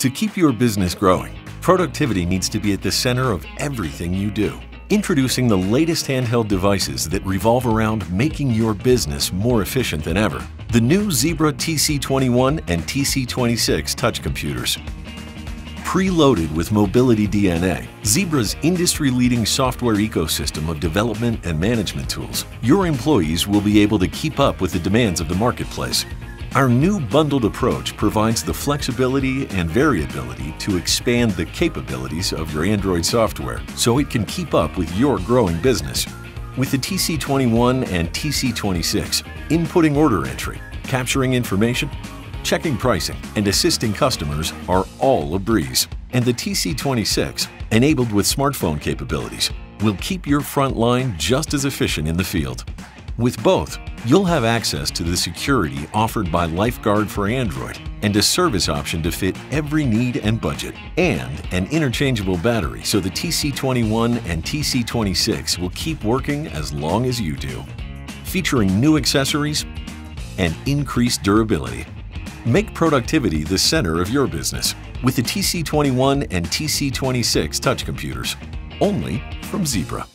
To keep your business growing, productivity needs to be at the center of everything you do. Introducing the latest handheld devices that revolve around making your business more efficient than ever. The new Zebra TC21 and TC26 touch computers. Preloaded with Mobility DNA, Zebra's industry-leading software ecosystem of development and management tools, your employees will be able to keep up with the demands of the marketplace. Our new bundled approach provides the flexibility and variability to expand the capabilities of your Android software so it can keep up with your growing business. With the TC21 and TC26, inputting order entry, capturing information, checking pricing, and assisting customers are all a breeze. And the TC26, enabled with smartphone capabilities, will keep your front line just as efficient in the field. With both, you'll have access to the security offered by LifeGuard for Android and a service option to fit every need and budget, and an interchangeable battery so the TC21 and TC26 will keep working as long as you do. Featuring new accessories and increased durability. Make productivity the center of your business with the TC21 and TC26 touch computers, only from Zebra.